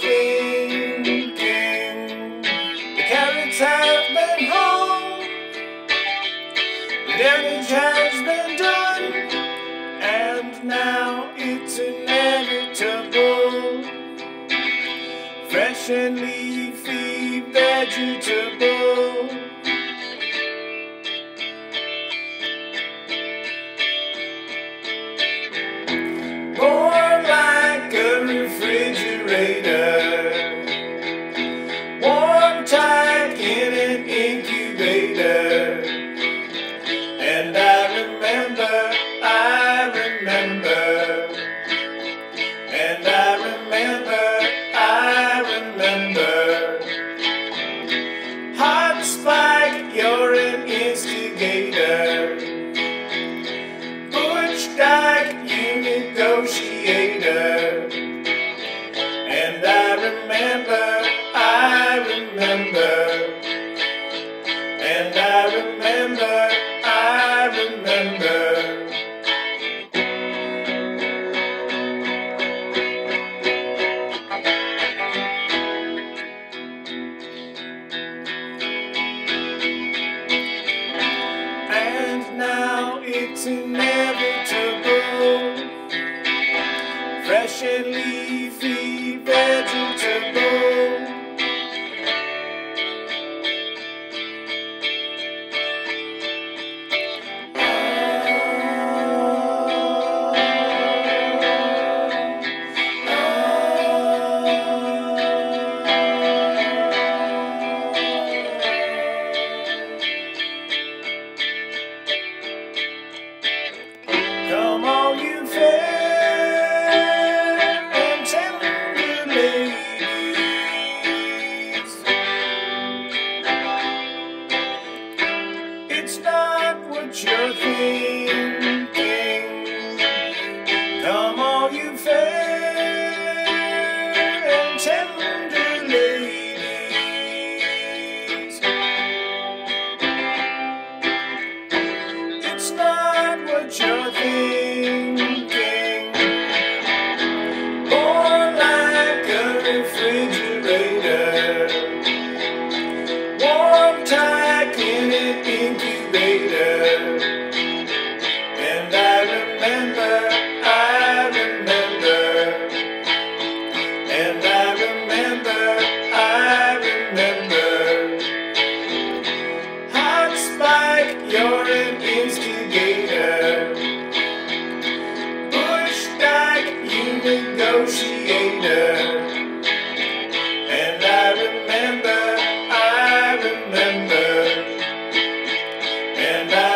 thinking. The carrots have been hung, the damage has been done, and now it's inevitable. Fresh and leafy vegetable. And I remember, I remember. And I remember, I remember. And now it's inevitable. it's not what you're thinking. Come on, you fair and tender ladies. It's not what you're thinking. remember, I remember, and I remember, I remember. You're an negotiator. And I remember, I remember, and I.